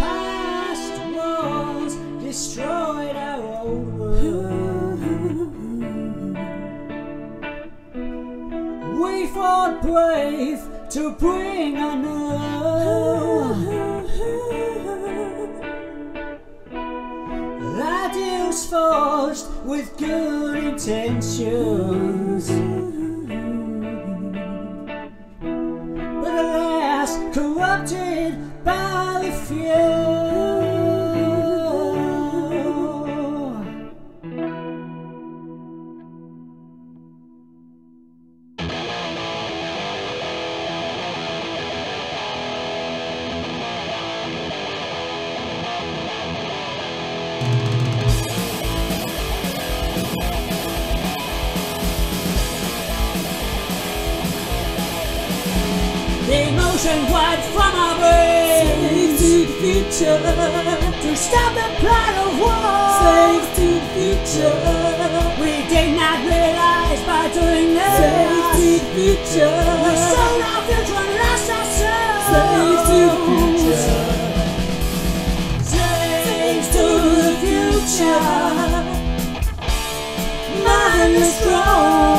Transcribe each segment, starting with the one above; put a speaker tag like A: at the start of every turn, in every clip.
A: Past destroyed our world. We fought brave to bring a new. That is forged with good intentions. By the few Emotion wiped from our brains
B: Slave to the future.
A: To stop the plot of war
B: Slave to the future.
A: We did not realize by doing
B: Slave to
A: this
B: the future.
A: We sold our future and lost our souls
B: Slave to the future.
A: Slaves to the future Mindless drones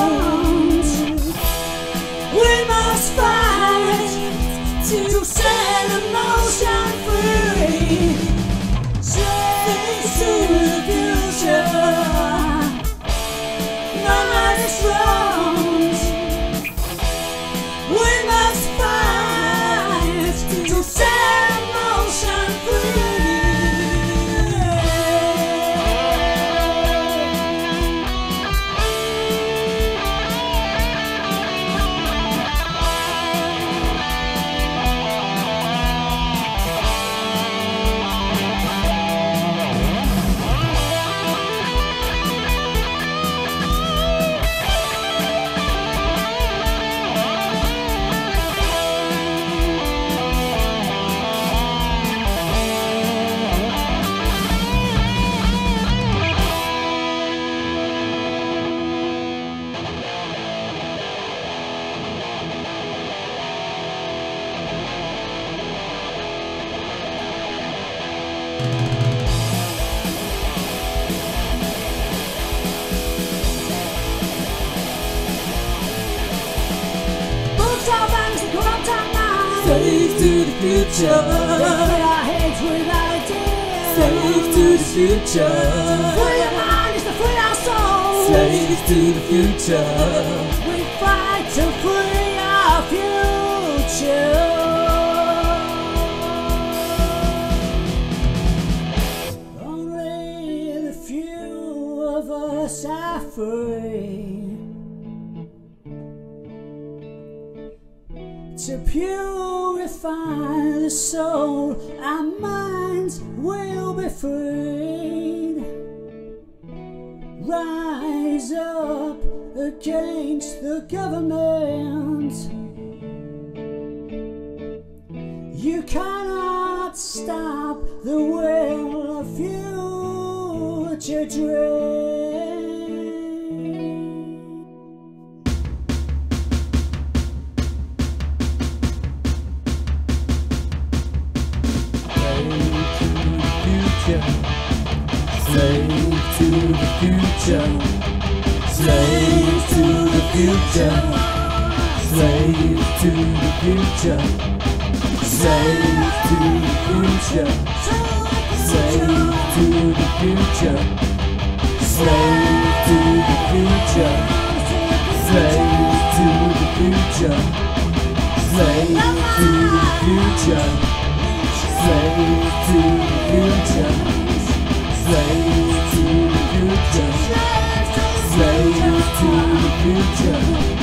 B: Slave to the future.
A: Fill our heads with ideas
B: Slave to the future.
A: Free our mind is to free our souls
B: Slave to the future.
A: We fight to free our future. Only the few of us are free to purify the soul. Our minds will be freed. Rise up against the government. You cannot stop the will of future dream.
B: Slave to the future. Slave to the future. Slave to the future. Slave to the future. Slave to the future. Slave to the future. Slave to the future. Slave to the future. Slave to the future. Slave to the future. Slave to the future.